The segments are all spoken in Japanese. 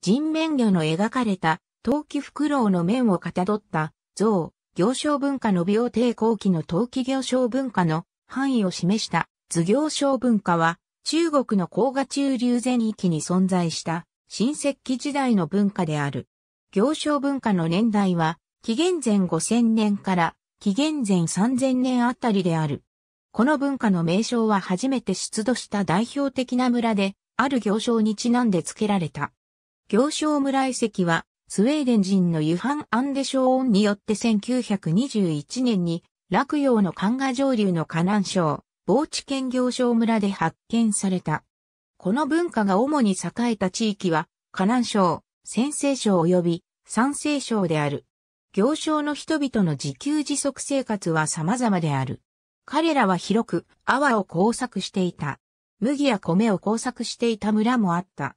人面魚の描かれた陶器フクの面をかたどった像、行商文化の病帝後期の陶器行商文化の範囲を示した図行商文化は中国の黄河中流前域に存在した新石器時代の文化である。行商文化の年代は紀元前5000年から紀元前3000年あたりである。この文化の名称は初めて出土した代表的な村で、ある行商にちなんで付けられた。行商村遺跡は、スウェーデン人のユハン・アンデショーンによって1921年に、落葉の漢河上流の河南省、防地県行商村で発見された。この文化が主に栄えた地域は、河南省、先西省及び山西省である。行商の人々の自給自足生活は様々である。彼らは広く泡を工作していた。麦や米を工作していた村もあった。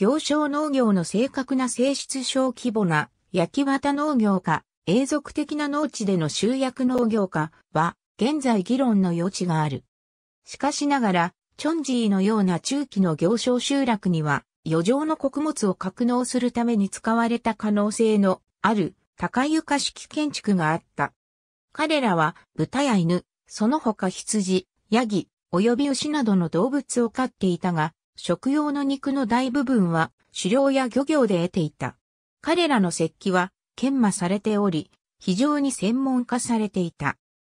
行商農業の正確な性質小規模な焼き綿農業か永続的な農地での集約農業かは現在議論の余地がある。しかしながら、チョンジーのような中期の行商集落には余剰の穀物を格納するために使われた可能性のある高床式建築があった。彼らは豚や犬、その他羊、ヤギ、及び牛などの動物を飼っていたが、食用の肉の大部分は狩猟や漁業で得ていた。彼らの石器は研磨されており、非常に専門化されていた。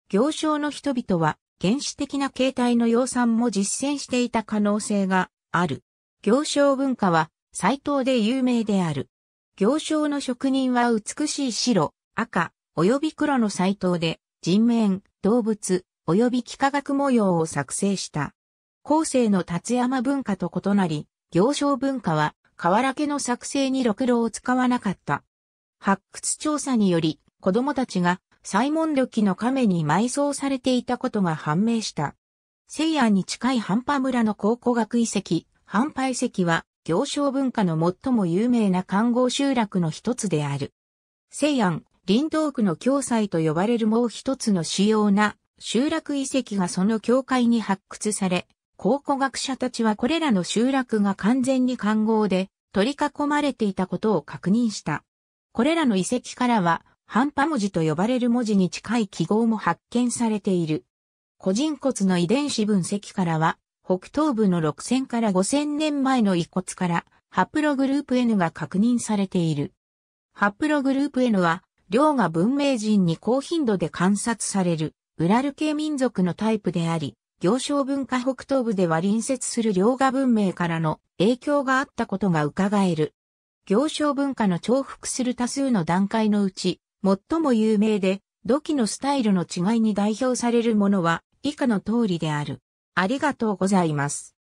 行商の人々は原始的な形態の養蚕も実践していた可能性がある。行商文化は斎藤で有名である。行商の職人は美しい白、赤、及び黒の斎藤で人面、動物、及び幾何学模様を作成した。後世の達山文化と異なり、行商文化は、瓦家の作成にろくろを使わなかった。発掘調査により、子供たちが、西門緑の亀に埋葬されていたことが判明した。西安に近い半端村の考古学遺跡、半端遺跡は、行商文化の最も有名な看護集落の一つである。西安、林道区の共祭と呼ばれるもう一つの主要な集落遺跡がその境界に発掘され、考古学者たちはこれらの集落が完全に環合で取り囲まれていたことを確認した。これらの遺跡からは、半端文字と呼ばれる文字に近い記号も発見されている。古人骨の遺伝子分析からは、北東部の6000から5000年前の遺骨から、ハプログループ N が確認されている。ハプログループ N は、量が文明人に高頻度で観察される、ウラル系民族のタイプであり、行商文化北東部では隣接する両河文明からの影響があったことが伺える。行商文化の重複する多数の段階のうち、最も有名で、土器のスタイルの違いに代表されるものは以下の通りである。ありがとうございます。